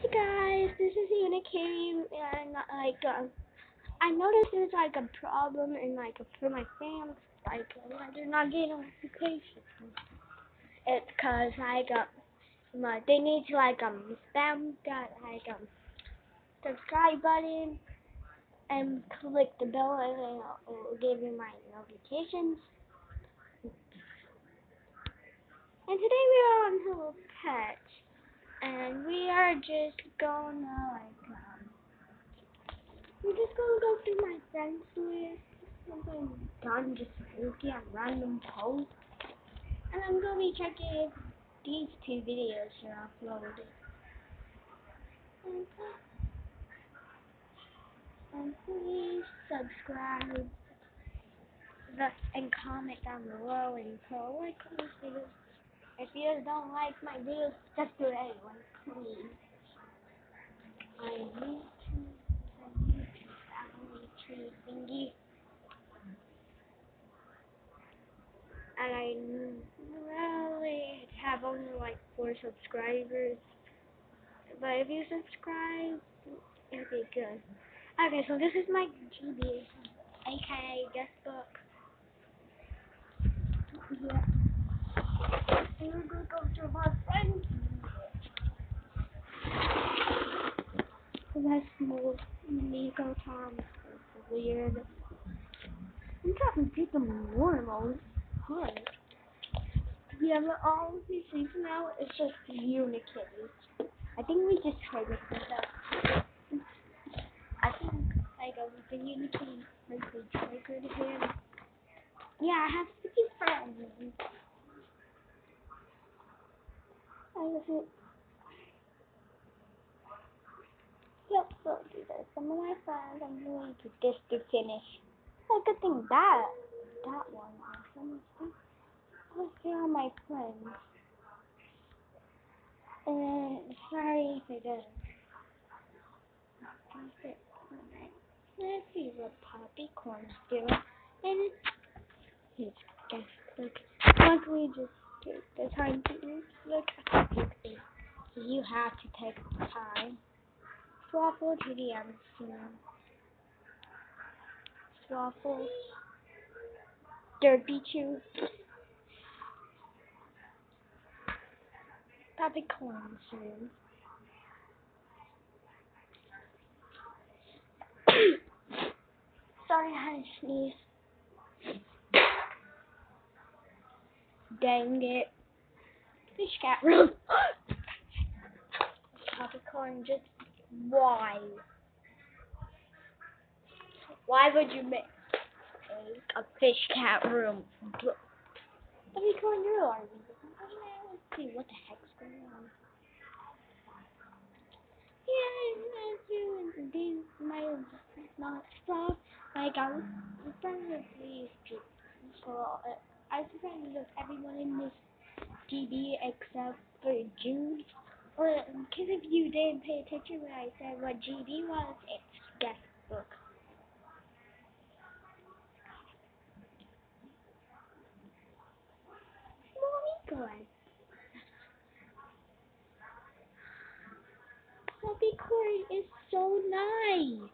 Hey guys, this is Unikitty, and like, um, I noticed there's like a problem in like for my fans, like they're not getting notifications. It's cause like um, uh, they need to like um spam that like um subscribe button and click the bell and then it will give you my notifications. And today we are on Hello we are just gonna like um, we're just gonna go through my friends list I'm done just looking at random posts and I'm gonna be checking if these two videos are uploaded. And, and please subscribe and comment down below and put like these videos. If you don't like my videos, just do it anyway, please. To, I need to family tree thingy. And I really have only like four subscribers. But if you subscribe, it'll be good. Okay, so this is my GB, aka guest book. Yeah. And we're gonna go to my friends. Let's move Nico Tom. It's weird. I'm trying to get them normal. Hard. Yeah, but all we see for now is just Unikitty. I think we just triggered this up. I think like um, the Unikitty like we triggered him. Yeah, I have 50 friends. I was it. Yep, so do this. Some of my friends, I'm going to this to finish. Oh, good thing that, that one. Let's see all my friends. And sorry if it doesn't. Let's see what Puppycorn's doing. And it's guess look. Luckily just take the time to look at the picture. You have to take the time. Swaffle to the soon. Swaffle. Derpy Chew. Corn soon. Sorry, I had to sneeze. Dang it. Fish cat room. Popcorn, just why? Why would you make a fish cat room? Popcorn, you are. Let's see what the heck's going on. Yeah, I'm doing my not stuff. Like I was friends with these people, uh, I friends with everyone in this GB except for Jude. Well, because if you didn't pay attention when I said what GB was, it's guest book. Morning, Puppycorn is so nice.